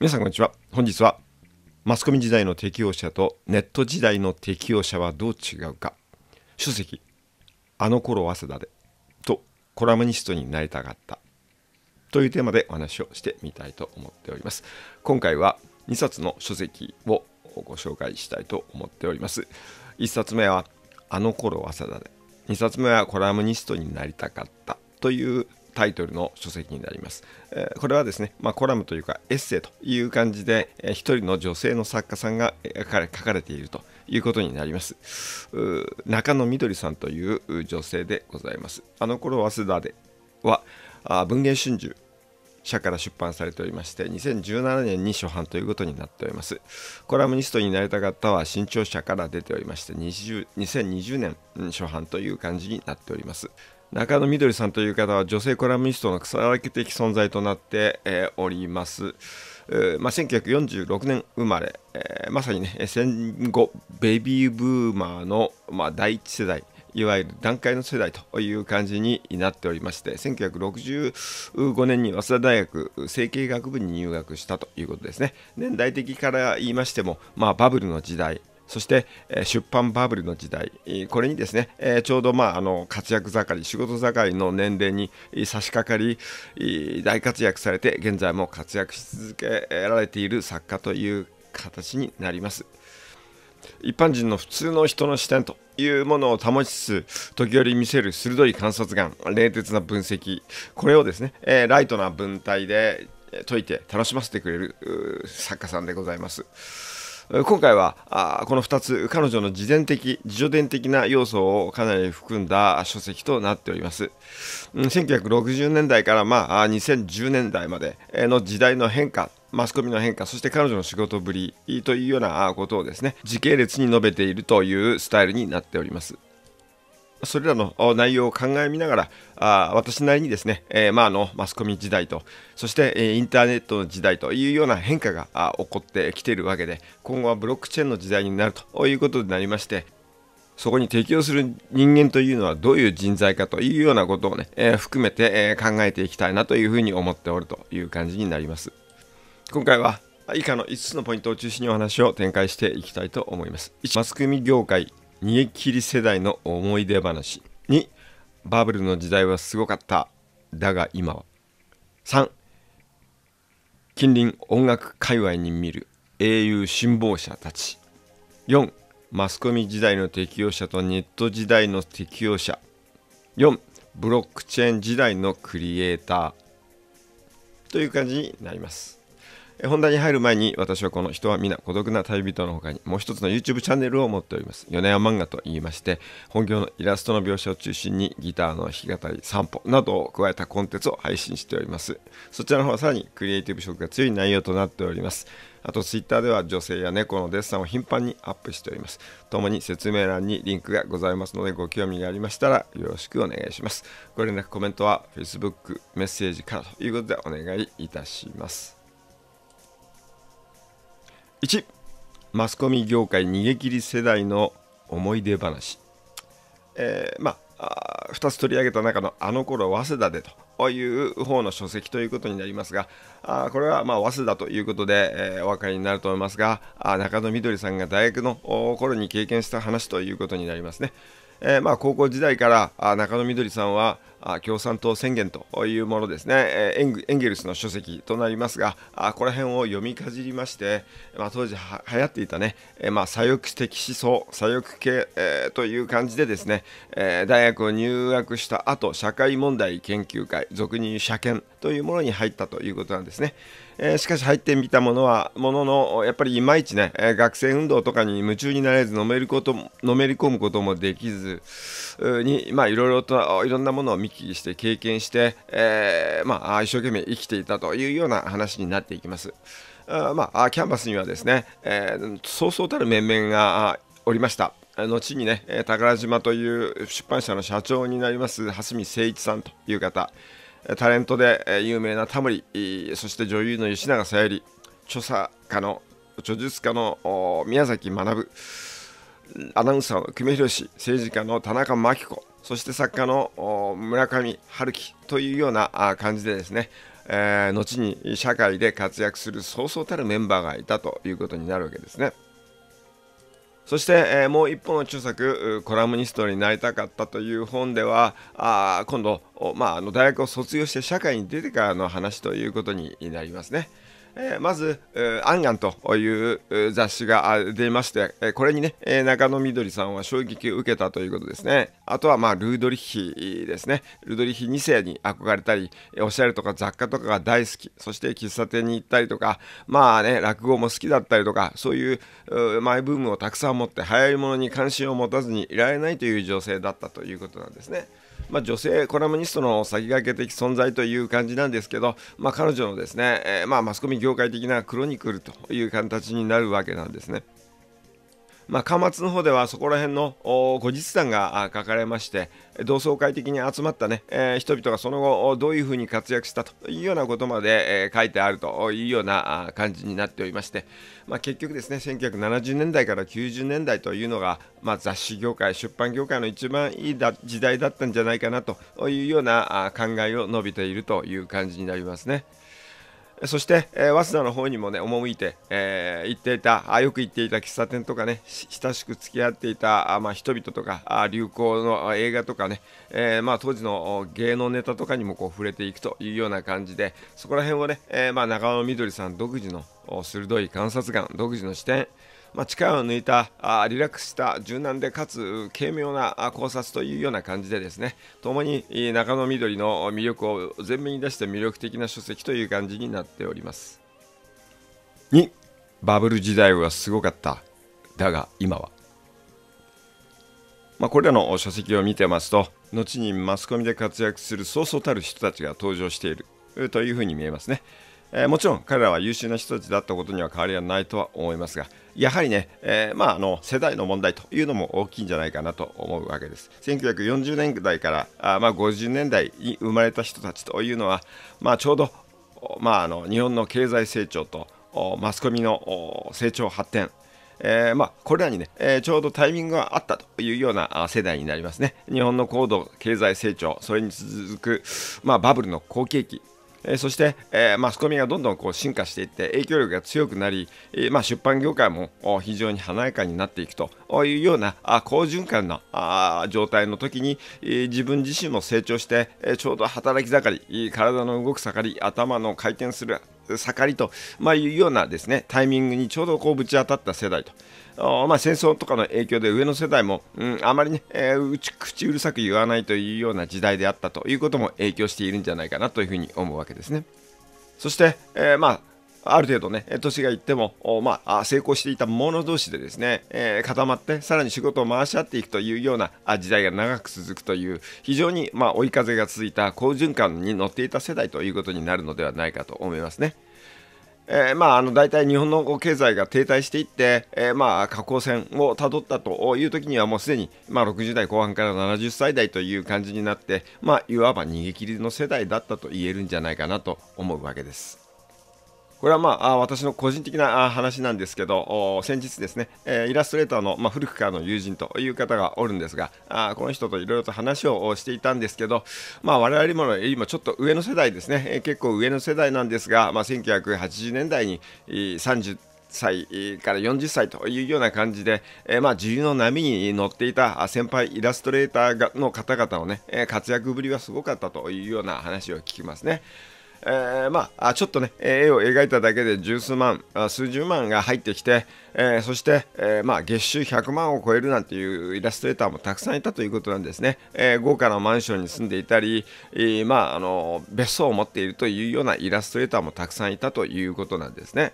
皆さんこんにちは。本日はマスコミ時代の適応者とネット時代の適応者はどう違うか。書籍あの頃早稲田でとコラムニストになりたかった。というテーマでお話をしてみたいと思っております。今回は2冊の書籍をご紹介したいと思っております。1冊目はあの頃早稲田で。2冊目はコラムニストになりたかった。というタイトルの書籍になります。これはですね、まあ、コラムというかエッセイという感じで、一人の女性の作家さんが書かれているということになります。中野みどりさんという女性でございます。あの頃早稲田では文芸春秋社から出版されておりまして2017年に初版ということになっておりますコラムニストになりたかったは新潮社から出ておりまして2020年初版という感じになっております中野みどりさんという方は女性コラムニストの草分け的存在となって、おります。まあ、1946年生まれ、まさにね戦後ベビーブーマーの、まあ、第一世代いわゆる団塊の世代という感じになっておりまして1965年に早稲田大学政経学部に入学したということですね年代的から言いましても、まあ、バブルの時代そして、え出版バブルの時代、これにですね、えちょうど、まあ、あの活躍盛り、仕事盛りの年齢に差し掛かり、大活躍されて、現在も活躍し続けられている作家という形になります。一般人の普通の人の視点というものを保ちつつ時折見せる鋭い観察眼冷徹な分析これをですね、え、ライトな文体で解いて楽しませてくれる作家さんでございます。今回はあこの2つ彼女の自伝的自助伝的な要素をかなり含んだ書籍となっております、うん、1960年代からまあ2010年代までの時代の変化マスコミの変化そして彼女の仕事ぶりというようなことをですね時系列に述べているというスタイルになっております。それらの内容を考えみながら、あ私なりにですね、えー、まあ、のマスコミ時代と、そして、え、インターネットの時代というような変化が起こってきているわけで、今後はブロックチェーンの時代になるということになりまして、そこに適応する人間というのはどういう人材かというようなことをね、えー、含めて、え考えていきたいなというふうに思っておるという感じになります。今回は以下の5つのポイントを中心にお話を展開していきたいと思います。1マスコミ業界逃げ切り世代の思い出話2バブルの時代はすごかった。だが今は。3近隣音楽界隈に見る英雄辛抱者たち。4マスコミ時代の適応者とネット時代の適応者。4ブロックチェーン時代のクリエイター。という感じになります。本題に入る前に私はこの人は皆孤独な旅人の他にもう一つの YouTube チャンネルを持っております。米山漫画と言いまして、本業のイラストの描写を中心にギターの弾き語り、散歩などを加えたコンテンツを配信しております。そちらの方はさらにクリエイティブ色が強い内容となっております。あと Twitter では女性や猫のデッサンを頻繁にアップしております。共に説明欄にリンクがございますのでご興味がありましたらよろしくお願いします。ご連絡コメントは Facebook メッセージからということでお願いいたします。1マスコミ業界逃げ切り世代の思い出話、えー、まあ2つ取り上げた中のあの頃早稲田でという方の書籍ということになりますがあこれはまあ早稲田ということで、えー、お分かりになると思いますがあ中野みどりさんが大学の頃に経験した話ということになりますね。えー、まあ高校時代から中野みどりさんは共産党宣言というものですね、エンゲルスの書籍となりますがあこの辺を読みかじりまして、まあ、当時は流行っていたね、まあ、左翼的思想左翼系、えー、という感じでですね、え大学を入学した後社会問題研究会俗に言う社研というものに入ったということなんですね。えー、しかし入ってみたものはもののやっぱりいまいちね、えー、学生運動とかに夢中になれずのめりことのめり込むこともできずにまあいろいろといろんなものを見聞きして経験して、えー、まあ一生懸命生きていたというような話になっていきます。あまあキャンバスにはですね、えー、そうそうたる面々がおりました。後にね宝島という出版社の社長になります蓮見誠一さんという方タレントで有名なタモリそして女優の吉永小百合著作家の著述家の宮崎学アナウンサーの久米宏政治家の田中真紀子そして作家の村上春樹というような感じでですねえー、後に社会で活躍するそうそうたるメンバーがいたということになるわけですね。そして、えー、もう一本の著作コラムニストになりたかったという本ではあ今度、まあ、あの大学を卒業して社会に出てからの話ということになりますね。えー、まず、アンガンという雑誌が出まして、えー、これにね、えー、中野みどりさんは衝撃を受けたということですね。あとは、まあ、ルードリッヒですね。ルードリッヒ2世に憧れたり、おしゃれとか雑貨とかが大好き、そして喫茶店に行ったりとか、まあね、落語も好きだったりとか、そういうマイブームをたくさん持って、流行り物に関心を持たずにいられないという女性だったということなんですね。まあ、女性コラムニストの先駆け的存在という感じなんですけど、まあ、彼女のですね、えー、まあ、マスコミ業界的なクロニクルという形になるわけなんですね。まあ、端末の方ではそこら辺の後日談が書かれまして同窓会的に集まったね、えー、人々がその後どういうふうに活躍したというようなことまで、えー、書いてあるというような感じになっておりまして、まあ、結局ですね1970年代から90年代というのが、まあ、雑誌業界出版業界の一番いい時代だったんじゃないかなというような考えを述べているという感じになりますね。そして、えー、早稲田の方にもね赴いて、えー、行っていたあよく行っていた喫茶店とかね親しく付き合っていたあ、まあ、人々とかあ流行の映画とかね、えー、まあ、当時の芸能ネタとかにもこう触れていくというような感じでそこら辺をね、えまあ、中野みどりさん独自の鋭い観察眼独自の視点まあ、力を抜いたあリラックスした柔軟でかつ軽妙な考察というような感じでですね共に中野緑の魅力を前面に出して魅力的な書籍という感じになっております。2バブル時代はすごかった。だが今は。まあ、これらの書籍を見てますと後にマスコミで活躍するそうそうたる人たちが登場しているというふうに見えますね。えー、もちろん彼らは優秀な人たちだったことには変わりはないとは思いますがやはりね、えー、まあ、あの世代の問題というのも大きいんじゃないかなと思うわけです1940年代からあ、まあ、50年代に生まれた人たちというのは、まあ、ちょうど、まあ、あの日本の経済成長とマスコミの成長発展えー、まあ、これらにね、えー、ちょうどタイミングがあったというような世代になりますね。日本の高度経済成長、それに続く、まあ、バブルの好景気、えそして、えマスコミがどんどんこう進化していって影響力が強くなり、えま、出版業界も非常に華やかになっていくというようなあ好循環のあ状態の時に、え自分自身も成長して、えちょうど働き盛り体の動く盛り頭の回転する盛りと、ま、いうようなですねタイミングにちょうどこうぶち当たった世代と。まあ、戦争とかの影響で上の世代も、うん、あまりね、えー、口うるさく言わないというような時代であったということも影響しているんじゃないかなというふうに思うわけですね。そして、えー、まあある程度ね、年がいっても、まあ、成功していた者同士でですね、えー、固まって、さらに仕事を回し合っていくというような時代が長く続くという、非常に、まあ、追い風が続いた好循環に乗っていた世代ということになるのではないかと思いますね。えー、まあ、あの大体日本の経済が停滞していって、えー、まあ下降線をたどったという時にはもうすでに、まあ、60代後半から70歳代という感じになって、まあ、いわば逃げ切りの世代だったと言えるんじゃないかなと思うわけです。これはまあ私の個人的な話なんですけど先日ですねイラストレーターの、まあ、古くからの友人という方がおるんですがあこの人といろいろと話をしていたんですけど、まあ、我々も今ちょっと上の世代ですね結構上の世代なんですが、まあ、1980年代に30歳から40歳というような感じで、えー、まあ自由の波に乗っていた先輩イラストレーターの方々のね、活躍ぶりはすごかったというような話を聞きますね。えー、まあ、ちょっとね、絵を描いただけで十数万、数十万が入ってきて、えー、そして、えー、まあ、月収100万を超えるなんていうイラストレーターもたくさんいたということなんですね。えー、豪華なマンションに住んでいたり、え、まあ、あの別荘を持っているというようなイラストレーターもたくさんいたということなんですね。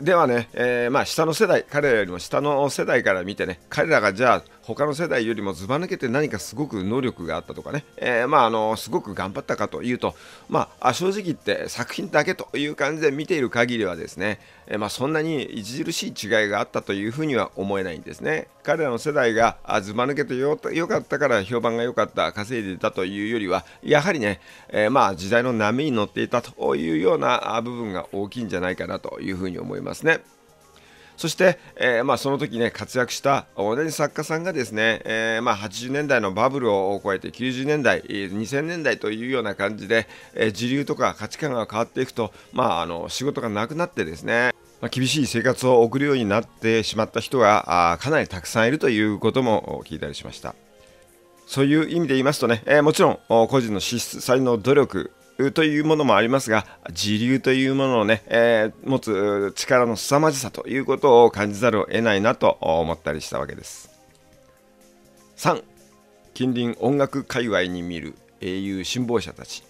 ではね、えー、まあ下の世代、彼らよりも下の世代から見てね、彼らがじゃあ他の世代よりもずば抜けて何かすごく能力があったとかね、えー、まああのすごく頑張ったかというと、まあ正直言って作品だけという感じで見ている限りはですね、えー、まあそんなに著しい違いがあったというふうには思えないんですね。彼らの世代があずば抜けてよかったから評判が良かった、稼いでいたというよりは、やはりね、えー、まあ時代の波に乗っていたというような部分が大きいんじゃないかなというふうに思いますね。そして、えー、まあ、その時ね活躍した同じ作家さんがですね、えー、まあ、80年代のバブルを超えて90年代2000年代というような感じで、えー、時流とか価値観が変わっていくと、まあ、あの仕事がなくなってですねまあ、厳しい生活を送るようになってしまった人があかなりたくさんいるということも聞いたりしました。そういう意味で言いますとね、えー、もちろん個人の資質才能努力というものもありますが自流というものをね、えー、持つ力の凄まじさということを感じざるを得ないなと思ったりしたわけです。3近隣音楽界隈に見る英雄辛抱者たち。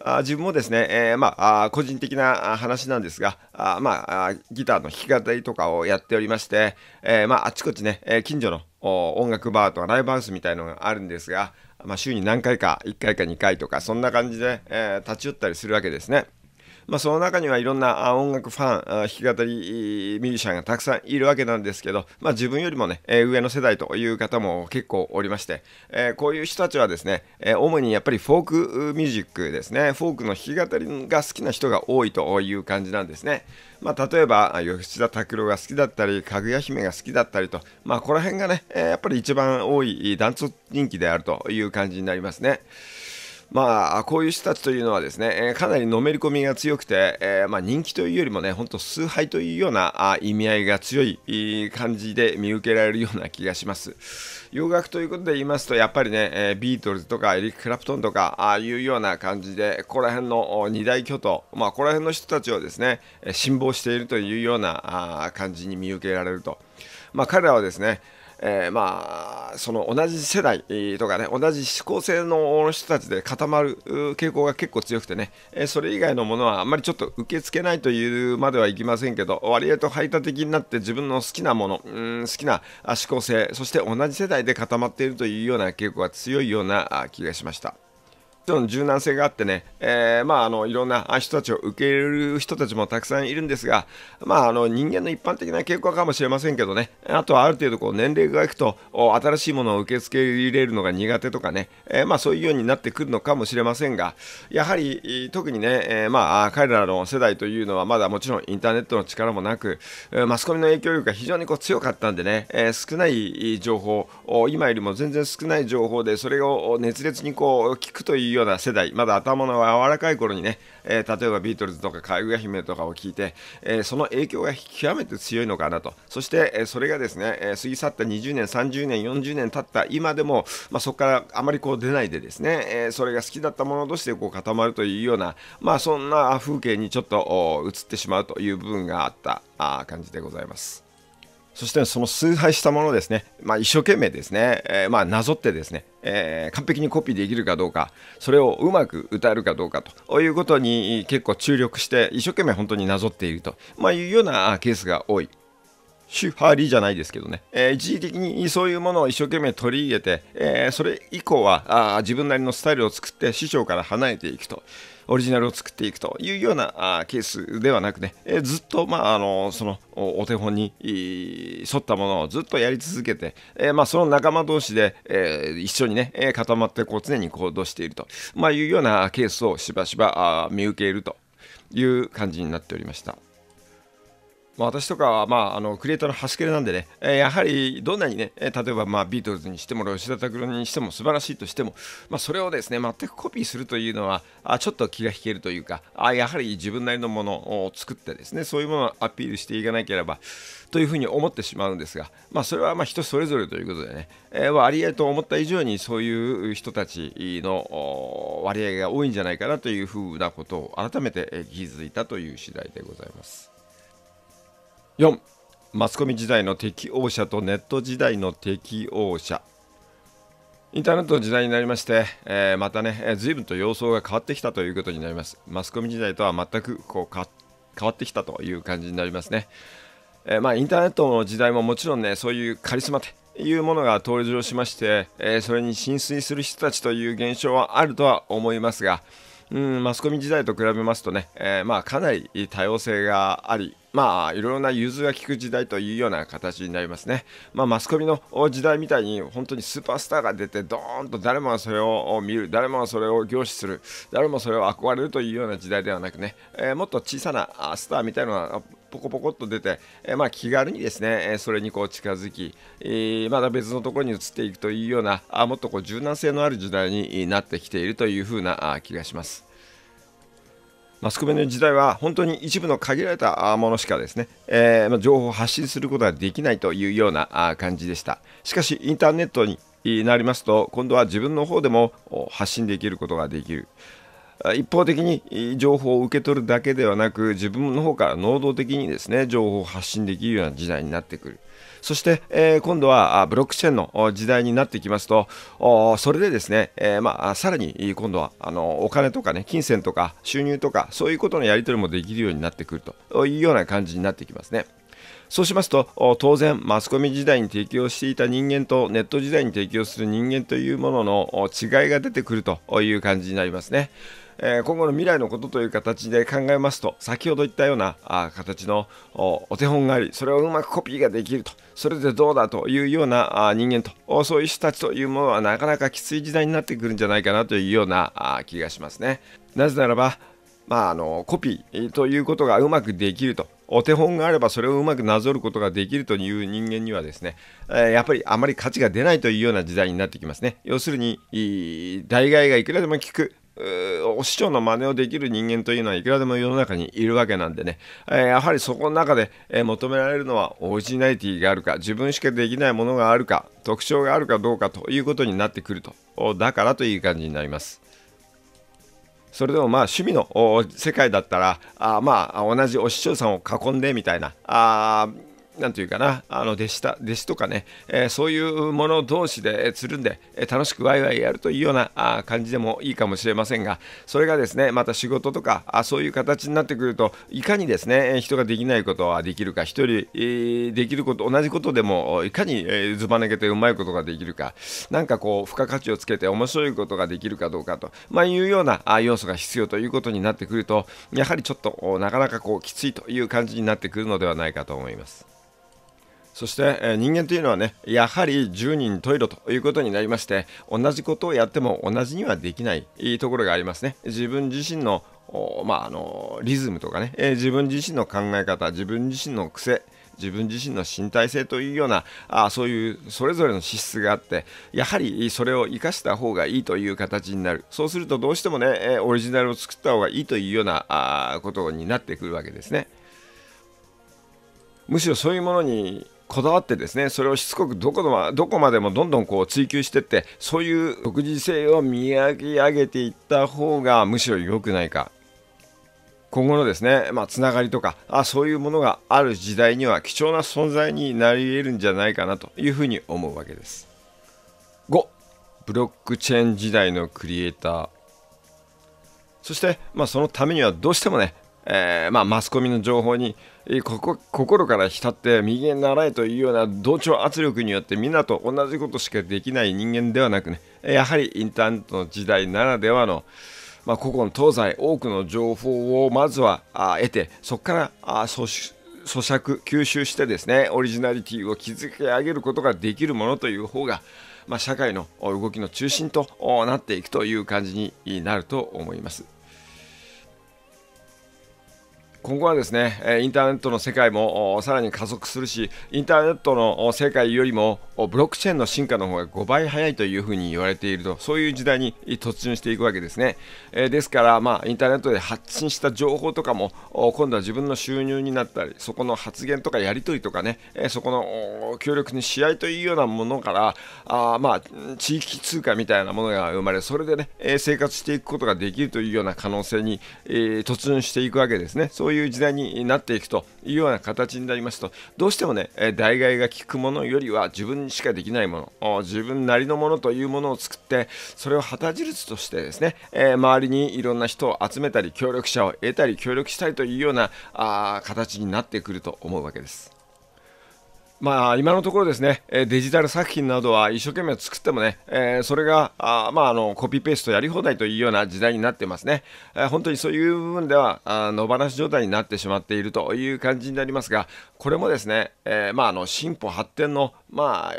あ自分もですね、えー、まあ、個人的な話なんですが、あまあ、ギターの弾き語りとかをやっておりまして、えー、まあ、あちこちね、近所の音楽バーとかライブハウスみたいのがあるんですが、まあ、週に何回か1回か2回とかそんな感じで、えー、立ち寄ったりするわけですね。まあ、その中にはいろんな音楽ファン、弾き語りミュージシャンがたくさんいるわけなんですけど、まあ、自分よりもね、上の世代という方も結構おりまして、こういう人たちはですね、主にやっぱりフォークミュージックですね、フォークの弾き語りが好きな人が多いという感じなんですね。まあ、例えば吉田拓郎が好きだったりかぐや姫が好きだったりと、まあ、この辺がね、やっぱり一番多いダンス人気であるという感じになりますね。まあ、こういう人たちというのはですね、かなりのめり込みが強くて、えー、まあ、人気というよりもね、本当崇拝というようなあ意味合いが強い感じで見受けられるような気がします。洋楽ということで言いますと、やっぱりね、え、ビートルズとかエリック・クラプトンとか、ああいうような感じで、ここら辺の二大巨頭、まあ、ここら辺の人たちをですね、辛抱しているというようなあ感じに見受けられると。まあ、彼らはですね、えー、まあその同じ世代とかね同じ思考性の人たちで固まる傾向が結構強くてね、えー、それ以外のものはあんまりちょっと受け付けないというまではいきませんけど割合と排他的になって自分の好きなものうん好きな思考性そして同じ世代で固まっているというような傾向が強いような気がしました。の柔軟性があってね、えー、まあ、あのいろんな人たちを受け入れる人たちもたくさんいるんですが、まあ、あの人間の一般的な傾向かもしれませんけどね、あとはある程度こう年齢がいくと、新しいものを受け付け入れるのが苦手とかね、えー、まあ、そういうようになってくるのかもしれませんが、やはり特にね、えー、まあ、彼らの世代というのはまだもちろんインターネットの力もなく、マスコミの影響力が非常にこう強かったんでね、え、少ない情報、今よりも全然少ない情報で、それを熱烈にこう聞くというような世代、まだ頭の柔らかい頃にね、えー、例えばビートルズとかかぐや姫とかを聞いて、えー、その影響が極めて強いのかなと、そして、え、それがですね、え過ぎ去った20年、30年、40年経った今でも、まあ、そこからあまりこう出ないでですね、えそれが好きだったものとしてこう固まるというような、まあ、そんな風景にちょっと映ってしまうという部分があったあ感じでございます。そしてその崇拝したものですね、まあ、一生懸命ですね、えー、まあなぞってですね、えー、完璧にコピーできるかどうか、それをうまく歌えるかどうかと。いうことに結構注力して、一生懸命本当になぞっていると、まあ、いうようなケースが多い。シュハリじゃないですけどね、えー、一時的にそういうものを一生懸命取り入れて、えー、それ以降はあ自分なりのスタイルを作って師匠から離れていくと。オリジナルを作っていくというようなケースではなくね、え、ずっと、まあ、あのそのお手本に沿ったものをずっとやり続けて、え、まあ、その仲間同士で、え、一緒にね、え固まってこう常に行動していると、まあ、いうようなケースをしばしば見受けるという感じになっておりました。ま、私とかは、まあ、あのクリエイターの端くれなんでね、えー、やはりどんなにね、え例えば、まあ、ビートルズにしても吉田拓郎にしても素晴らしいとしても、まあ、それをですね全くコピーするというのはあちょっと気が引けるというかあやはり自分なりのものを作ってですねそういうものをアピールしていかなければというふうに思ってしまうんですが、まあ、それはまあ人それぞれということでね、えー、ありえと思った以上にそういう人たちの割合が多いんじゃないかなというふうなことを改めて気づいたという次第でございます。4マスコミ時代の適応者とネット時代の適応者インターネットの時代になりまして、えー、またね、えー、随分と様相が変わってきたということになります。マスコミ時代とは全くこう変わってきたという感じになりますね。えー、まあ、インターネットの時代ももちろんね、そういうカリスマというものが登場しまして、えそれに浸水する人たちという現象はあるとは思いますが、うん、マスコミ時代と比べますとね、えまあ、かなり多様性があり、まあいろいろな融通が利く時代というような形になりますね。まあ、マスコミの時代みたいに本当にスーパースターが出てドーンと誰もがそれを見る誰もがそれを凝視する誰もそれを憧れるというような時代ではなくね、えー、もっと小さなスターみたいなのがポコポコっと出て、えー、まあ、気軽にですねえそれにこう近づき、えー、また別のところに移っていくというようなあもっとこう柔軟性のある時代になってきているというふうな気がします。マスコミの時代は本当に一部の限られたものしかですね、えー、情報を発信することができないというような感じでした。しかしインターネットになりますと今度は自分の方でも発信できることができる。一方的に情報を受け取るだけではなく自分の方から能動的にですね情報を発信できるような時代になってくる。そして、えー、今度はブロックチェーンの時代になってきますと、それでですね、えー、まあ、さらに今度はあのお金とかね、金銭とか収入とか、そういうことのやり取りもできるようになってくるというような感じになってきますね。そうしますと当然マスコミ時代に提供していた人間とネット時代に提供する人間というものの違いが出てくるという感じになりますね。え今後の未来のことという形で考えますと先ほど言ったようなあ形のお手本がありそれをうまくコピーができるとそれでどうだというようなあ人間とそういう人たちというものはなかなかきつい時代になってくるんじゃないかなというようなあ気がしますね。なぜならばまあ、あのコピーということがうまくできるとお手本があればそれをうまくなぞることができるという人間にはですね、えやっぱりあまり価値が出ないというような時代になってきますね。要するに代替がいくらでも効くお師匠の真似をできる人間というのはいくらでも世の中にいるわけなんでね、えー、やはりそこの中で、えー、求められるのはオリジナリティがあるか自分しかできないものがあるか特徴があるかどうかということになってくるとだからという感じになります。それでもまあ趣味の世界だったらあまあ同じお師匠さんを囲んでみたいなあなんていうかな、あの弟子た弟子とかね、えー、そういうもの同士でつるんで、え、楽しくワイワイやるというようなあ感じでもいいかもしれませんが、それがですね、また仕事とか、あそういう形になってくると、いかにですね、人ができないことはできるか、一人、えー、できること、同じことでも、いかに、えずば抜けてうまいことができるか、なんかこう、付加価値をつけて面白いことができるかどうかと、まあ、いうようなあ要素が必要ということになってくると、やはりちょっとなかなかこうきついという感じになってくるのではないかと思います。そして、え、人間というのはねやはり10人十色ということになりまして同じことをやっても同じにはできないところがありますね。自分自身のまあ、あのリズムとかね、え、自分自身の考え方自分自身の癖自分自身の身体性というようなあそういうそれぞれの資質があってやはりそれを生かした方がいいという形になる。そうするとどうしてもね、えオリジナルを作った方がいいというようなあことになってくるわけですね。むしろそういうものにこだわってですねそれをしつこくどこまどこまでもどんどんこう追求していってそういう独自性を磨き上げていった方がむしろ良くないか。今後のですね、まあ、つながりとかあそういうものがある時代には貴重な存在になり得るんじゃないかなというふうに思うわけです。5ブロックチェーン時代のクリエイター。そして、まあ、そのためにはどうしてもねえー、まあ、マスコミの情報に、ここ心から浸って右へ習えというような同調圧力によってみんなと同じことしかできない人間ではなくねやはりインターネットの時代ならではのまあ、古今東西多くの情報をまずは得てそこからあ咀嚼吸収してですねオリジナリティを築き上げることができるものという方が、まあ、社会の動きの中心となっていくという感じになると思います。今後はですねインターネットの世界もさらに加速するしインターネットの世界よりもブロックチェーンの進化の方が5倍早いというふうに言われているとそういう時代に突入していくわけですね、えですから、まあ、インターネットで発信した情報とかも今度は自分の収入になったりそこの発言とかやり取りとかね、えそこの協力に試合というようなものからあまあ地域通貨みたいなものが生まれそれでね生活していくことができるというような可能性に、え突入していくわけですね。そういういう時代になっていくというような形になりますとどうしてもね代替が効くものよりは自分しかできないもの自分なりのものというものを作ってそれを旗印としてですね、え周りにいろんな人を集めたり協力者を得たり協力したりというようなあ形になってくると思うわけです。まあ今のところですね。デジタル作品などは一生懸命作ってもね、えー、それがあまああのコピーペーストやり放題というような時代になってますね、えー、本当にそういう部分ではあ野放し状態になってしまっているという感じになりますがこれもですね、えー、まああの進歩発展のまあ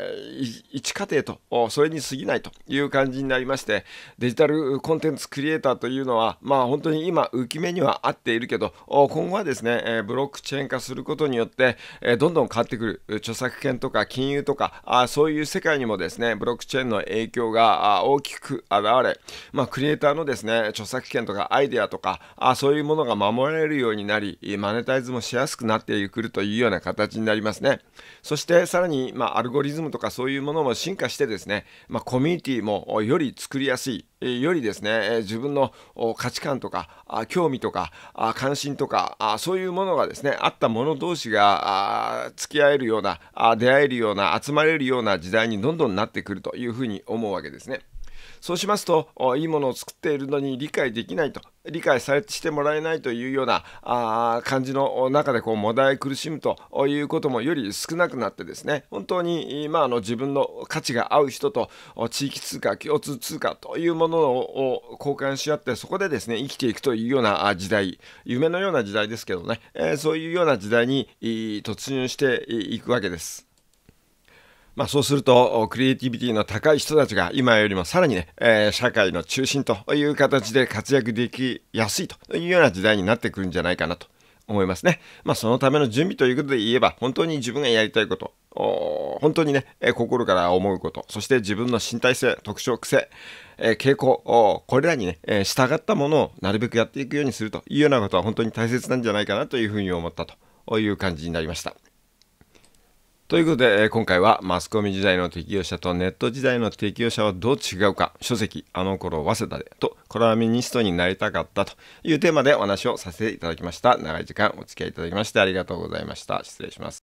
一過程とそれに過ぎないという感じになりましてデジタルコンテンツクリエイターというのはまあ本当に今浮き目には合っているけど今後はですねブロックチェーン化することによってどんどん変わってくる。著作権とか金融とかあそういう世界にもですねブロックチェーンの影響が大きく現れ、まあ、クリエイターのですね著作権とかアイデアとかあそういうものが守られるようになりマネタイズもしやすくなってくるというような形になりますね。そしてさらに、まあ、アルゴリズムとかそういうものも進化してですね、まあ、コミュニティもより作りやすい。よりですね自分の価値観とか興味とか関心とかそういうものがですねあった者同士が付き合えるような出会えるような集まれるような時代にどんどんなってくるというふうに思うわけですね。そうしますといいものを作っているのに理解できないと理解されしてもらえないというようなあ感じの中でこうもだえ苦しむということもより少なくなってですね本当に、まあ、あの自分の価値が合う人と地域通貨共通通貨というものを交換し合ってそこでですね生きていくというような時代夢のような時代ですけどね、えー、そういうような時代に突入していくわけです。まあ、そうするとクリエイティビティの高い人たちが今よりもさらにね、えー、社会の中心という形で活躍できやすいというような時代になってくるんじゃないかなと思いますね。まあ、そのための準備ということで言えば本当に自分がやりたいこと本当にね、え心から思うことそして自分の身体性特徴癖、え傾向これらにね、え従ったものをなるべくやっていくようにするというようなことは本当に大切なんじゃないかなというふうに思ったという感じになりました。ということで、今回はマスコミ時代の適用者とネット時代の適用者はどう違うか、書籍、あの頃早稲田でとコラミニストになりたかったというテーマでお話をさせていただきました。長い時間お付き合いいただきましてありがとうございました。失礼します。